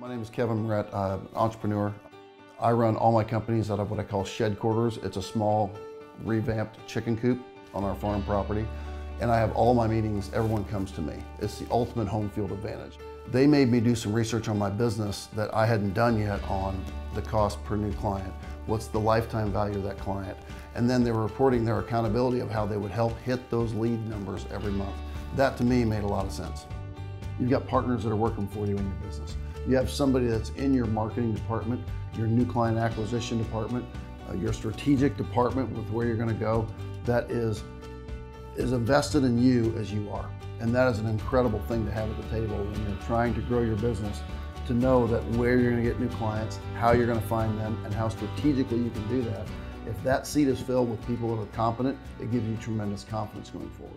My name is Kevin Moret, uh, entrepreneur. I run all my companies out of what I call shed quarters. It's a small, revamped chicken coop on our farm property. And I have all my meetings, everyone comes to me. It's the ultimate home field advantage. They made me do some research on my business that I hadn't done yet on the cost per new client. What's the lifetime value of that client? And then they were reporting their accountability of how they would help hit those lead numbers every month. That to me made a lot of sense. You've got partners that are working for you in your business. You have somebody that's in your marketing department, your new client acquisition department, uh, your strategic department with where you're going to go that is is invested in you as you are. And that is an incredible thing to have at the table when you're trying to grow your business to know that where you're going to get new clients, how you're going to find them, and how strategically you can do that. If that seat is filled with people that are competent, it gives you tremendous confidence going forward.